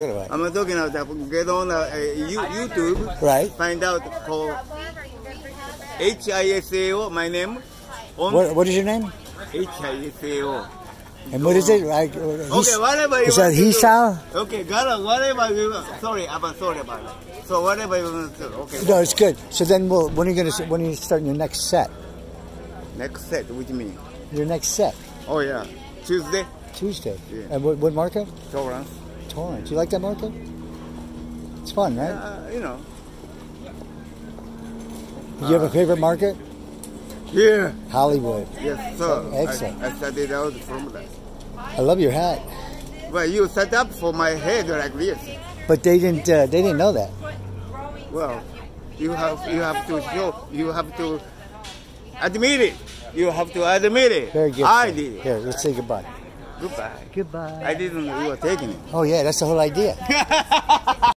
Right. I'm talking about that. Get on uh, uh, YouTube. Right. Find out for HISAO, my name. What, what is your name? HISAO. And what is it? Like, uh, Okay, whatever you is that want to do. Hisao? Okay, got it. Whatever you want. Sorry, I'm sorry about it. So whatever you want to do. Okay. No, it's good. So then, we'll, when are you gonna? When are you starting your next set? Next set, what do you mean? Your next set Oh yeah, Tuesday. Tuesday. Yeah. And what, what market? Torrance. Torrance. You like that market? It's fun, right? Uh, you know. Do you have a favorite market? Yeah. Hollywood. Yes, sir. Excellent. I, I started out from that. I love your hat. Well, you set up for my head like this. But they didn't. Uh, they didn't know that. Well, you have you have to show. You have to admit it. You have to admit it. Very good. I sir. did it. Here, let's say goodbye. Goodbye. Goodbye. I didn't know you were taking it. Oh yeah, that's the whole idea.